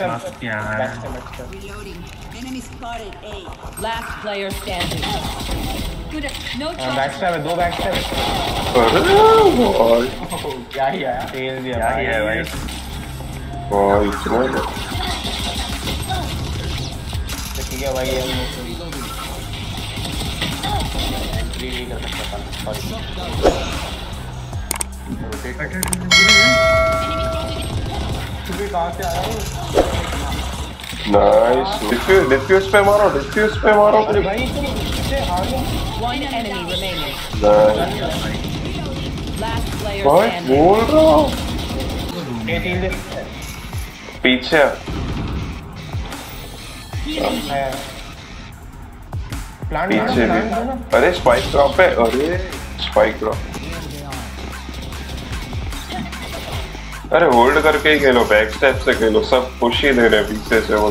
Fuck यार backstep backstep Reloading. Enemy spotted A. Last player standing. Good. No हाँ charges. Backstep है दो backstep अरे भाई क्या ही आया तेल दिया क्या ही है भाई भाई इतना ठीक है भाई ये एंट्री नहीं कर सकता था सॉरी रोटेट कहाँ से आया हूँ नाइस डिफ्यूज डिफ्यूज पे मारो डिफ्यूज पे मारो। अरे भाई तुम इससे आ गए। Enemy remaining. Nice Last player भाई बोल रहा हूँ। ये तीन दे पीछे। प्लांट पीछे भी। अरे स्पाइक ड्रॉप पे अरे स्पाइक ड्रॉप अरे होल्ड करके ही खेलो बैक स्टेप से खेलो सब पुश ही दे रहे पीछे से वो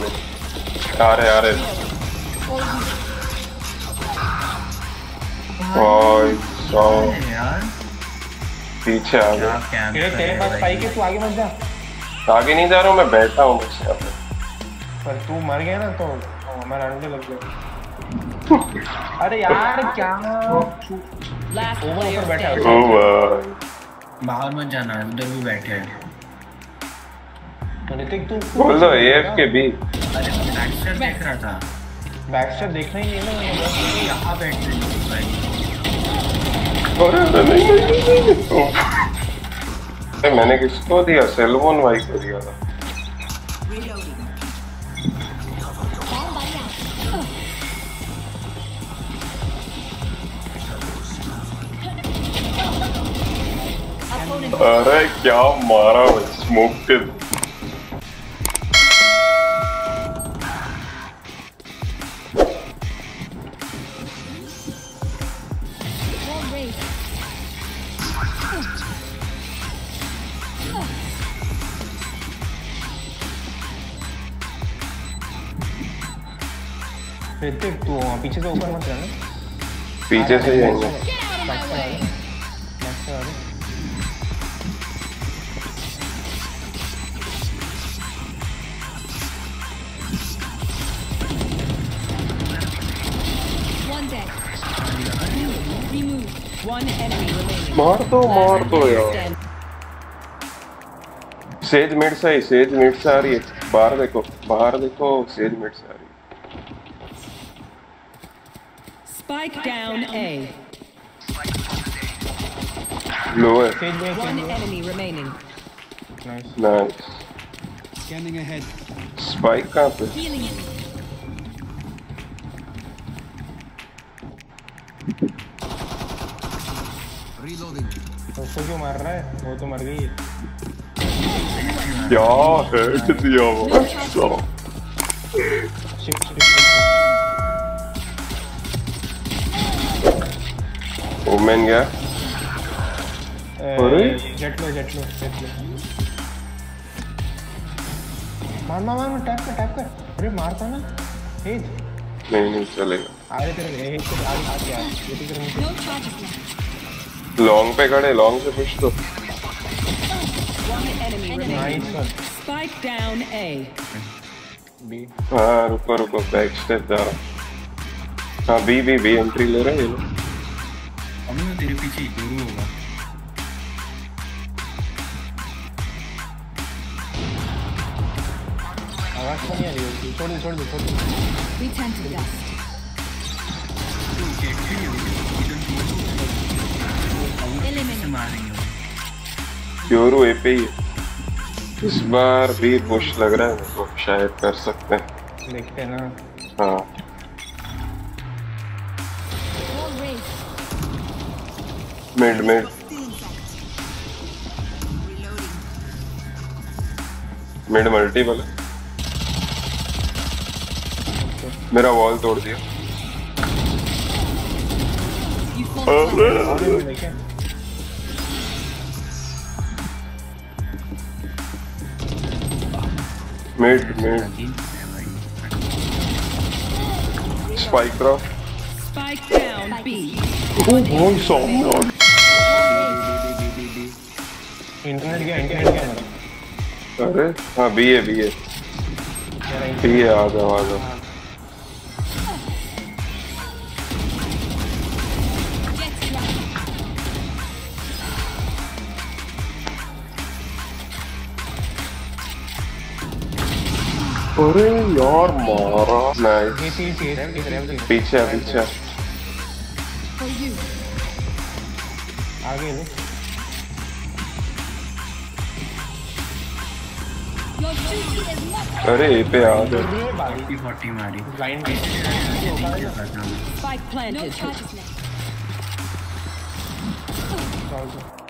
आ रहे आ रहे। पीछे आ गए। कैंप तेरे तेरे पास स्पाइक है तू आगे मत जा। आगे नहीं जा रहा हूँ मैं बैठा हूँ बस यहाँ पे पर तू मर गया ना तो हमारा अंडे लग गया। अरे यार क्या? ओवर ऊपर बैठा standing. ओ भाई बाहर मत जाना उधर भी बैठे हैं। तू बोल दो एफ़ के भी अरे मैं बैकस्टेप देख रहा था। बैकस्टेप देखना ही नहीं है ना मैंने बस यहाँ बैठ रहे अरे नहीं नहीं नहीं मैंने किसको दिया? सेलमोन भाई को दिया था। अरे क्या मारा स्मोक के ऋतिक तू पीछे से ऊपर मत जाना पीछे से. मार दो मार दो यार। सेज मिड से आई सेज मिड से आ रही है। बाहर देखो बाहर देखो सेज मिड से आ रही है। Spike down A. लो है तेज में One enemy remaining. Nice nice Scanning ahead. Spike कहाँ पे Healing it. Reloading. उसको क्यों मार रहा है वो तो मर गई है क्या हेड दिया वो शिफ्ट शिफ्ट ओमेन गया अरे? जेट लो जेट लो जेट लो मार मार मार टैप कर टैप कर अरे मारता ना। तेज नहीं नहीं चलेगा। आगे तेरे एक से आगे आ ये तो मुँह No लॉन्ग पे खड़े लॉन्ग से push remaining. Nice one Spike down A. B हाँ रुको रुको बैक स्टेप जा रहा हाँ। बी बी बी एंट्री ले रहे हैं ये लोग। अभी मैं तेरे पीछे गुरु होगा आवाज़ तो नहीं आ रही होगी छोड़ दे छोड़ दे छोड़ दे Return to the dust. तू कैसे ही होगी इधर से Eliminate. मार रही हो प्योरू ए पे ही इस बार भी पुश लग रहा है को शायद कर सकते हैं देखते हैं ना हाँ मिड मिड. मिड मल्टीपल है। मेरा वॉल तोड़ दिया। Mid mid spike drop Spike down B. Oh सामने आ इंटरनेट गया इंटरनेट गया अरे हाँ बी है बी है ठीक है आ जाओ आ जाओ अरे यार मारा नाइस पीछे पीछे. आगे। लो अरे ए पे आ जाओ अरे भाई फोर्टी फोर्टी मारी लाइन पे Spike